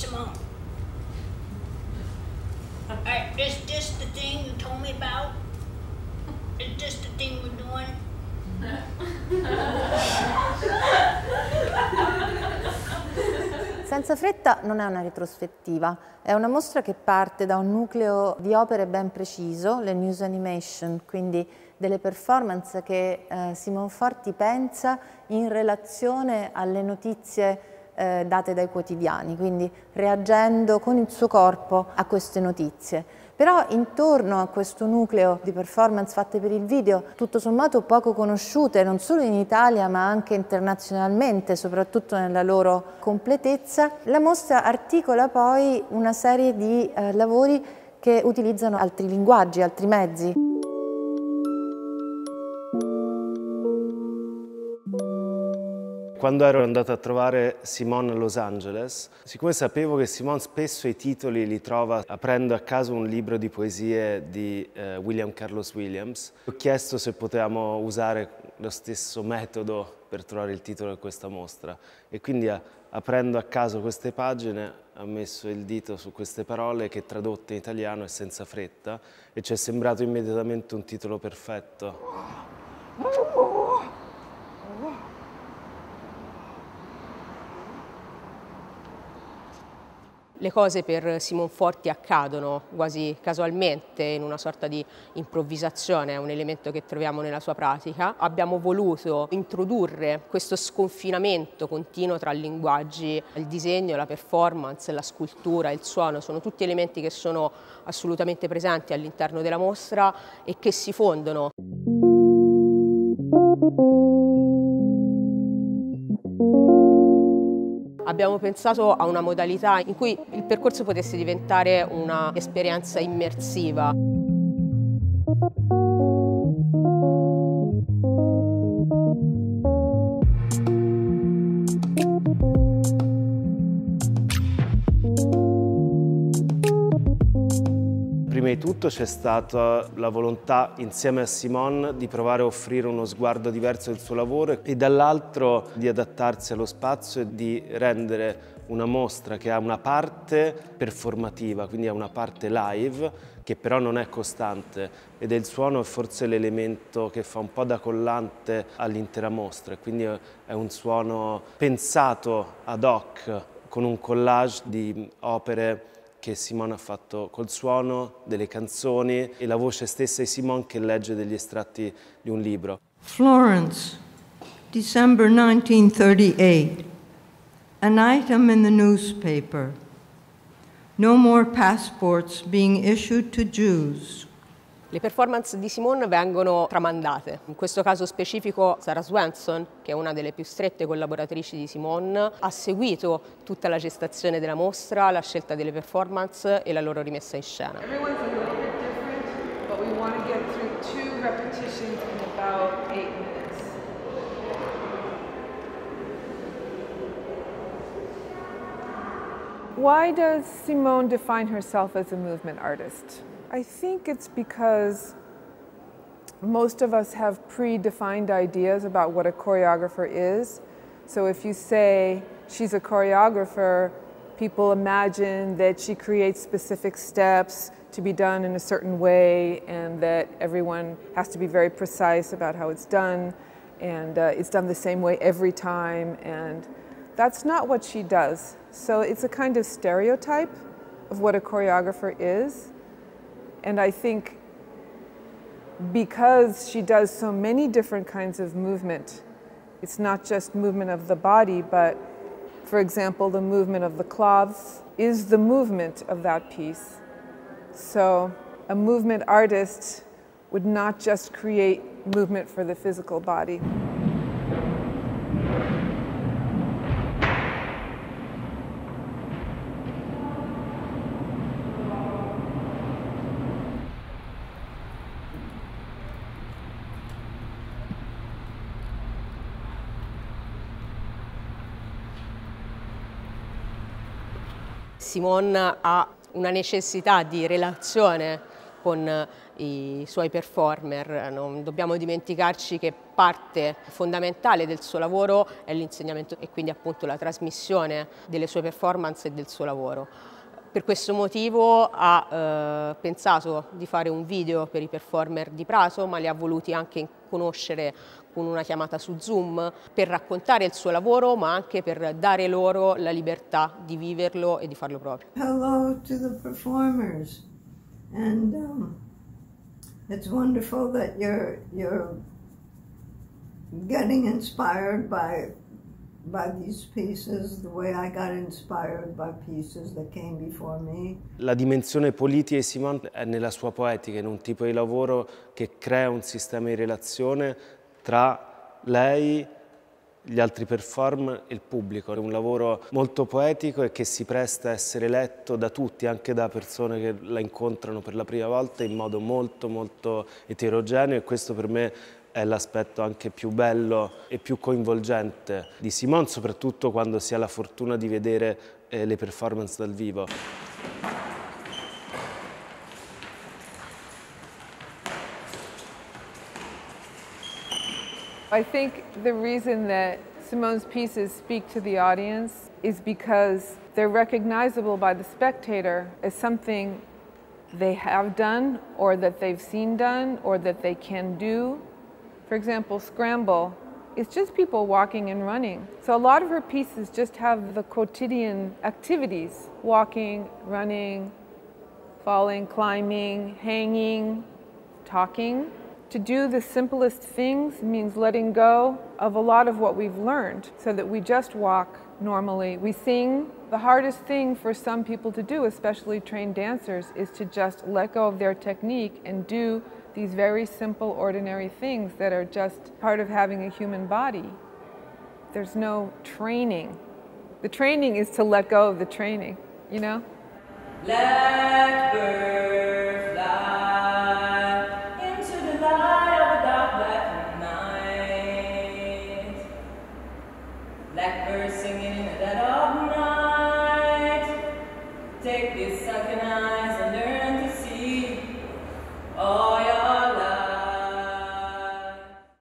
Simone. Uh, is this the thing you told me about? Is this the thing we're doing? Senza fretta non è una retrospettiva, è una mostra che parte da un nucleo di opere ben preciso, le news animation, quindi delle performance che eh, Simon Forti pensa in relazione alle notizie eh, date dai quotidiani, quindi reagendo con il suo corpo a queste notizie. Però intorno a questo nucleo di performance fatte per il video, tutto sommato poco conosciute non solo in Italia ma anche internazionalmente, soprattutto nella loro completezza, la mostra articola poi una serie di eh, lavori che utilizzano altri linguaggi, altri mezzi. Quando ero andato a trovare Simone a Los Angeles, siccome sapevo che Simone spesso i titoli li trova aprendo a caso un libro di poesie di eh, William Carlos Williams, ho chiesto se potevamo usare lo stesso metodo per trovare il titolo di questa mostra e quindi aprendo a caso queste pagine ha messo il dito su queste parole che tradotte in italiano è senza fretta e ci è sembrato immediatamente un titolo perfetto. Le cose per Simon Forti accadono quasi casualmente, in una sorta di improvvisazione, è un elemento che troviamo nella sua pratica. Abbiamo voluto introdurre questo sconfinamento continuo tra linguaggi, il disegno, la performance, la scultura, il suono, sono tutti elementi che sono assolutamente presenti all'interno della mostra e che si fondono. Abbiamo pensato a una modalità in cui il percorso potesse diventare un'esperienza immersiva. Prima di tutto c'è stata la volontà insieme a Simone di provare a offrire uno sguardo diverso del suo lavoro e dall'altro di adattarsi allo spazio e di rendere una mostra che ha una parte performativa, quindi ha una parte live, che però non è costante. Ed il suono è forse l'elemento che fa un po' da collante all'intera mostra, quindi è un suono pensato ad hoc con un collage di opere che Simone ha fatto col suono delle canzoni e la voce stessa di Simone che legge degli estratti di un libro. Florence, December 1938. An item in the newspaper. No more passports being issued to Jews. Le performance di Simone vengono tramandate. In questo caso specifico Sarah Swenson, che è una delle più strette collaboratrici di Simone, ha seguito tutta la gestazione della mostra, la scelta delle performance e la loro rimessa in scena. Everyone's a little bit different, but we want to get through two repetitions in about eight minutes. Why does Simone define herself as a movement artist? I think it's because most of us have predefined ideas about what a choreographer is. So if you say she's a choreographer, people imagine that she creates specific steps to be done in a certain way and that everyone has to be very precise about how it's done and uh, it's done the same way every time and that's not what she does. So it's a kind of stereotype of what a choreographer is and I think because she does so many different kinds of movement, it's not just movement of the body, but for example, the movement of the cloths is the movement of that piece. So a movement artist would not just create movement for the physical body. Simone ha una necessità di relazione con i suoi performer, non dobbiamo dimenticarci che parte fondamentale del suo lavoro è l'insegnamento e quindi appunto la trasmissione delle sue performance e del suo lavoro. Per questo motivo ha eh, pensato di fare un video per i performer di Prato, ma li ha voluti anche conoscere con una chiamata su Zoom per raccontare il suo lavoro, ma anche per dare loro la libertà di viverlo e di farlo proprio. Hello to the performers. And um, it's wonderful that you're, you're getting inspired by La dimensione politica di Simone è nella sua poetica, in un tipo di lavoro che crea un sistema di relazione tra lei, gli altri perform e il pubblico. È un lavoro molto poetico e che si presta a essere letto da tutti, anche da persone che la incontrano per la prima volta in modo molto molto eterogeneo e questo per me è l'aspetto anche più bello e più coinvolgente di Simone, soprattutto quando si ha la fortuna di vedere eh, le performance dal vivo. I think the reason that Simone's pieces speak to the audience is because they're recognizable by the spectator as something they have done or that they've seen done or that they can do For example, Scramble is just people walking and running. So a lot of her pieces just have the quotidian activities walking, running, falling, climbing, hanging, talking. To do the simplest things means letting go of a lot of what we've learned so that we just walk normally. We sing. The hardest thing for some people to do, especially trained dancers, is to just let go of their technique and do these very simple, ordinary things that are just part of having a human body. There's no training. The training is to let go of the training, you know? Blackbird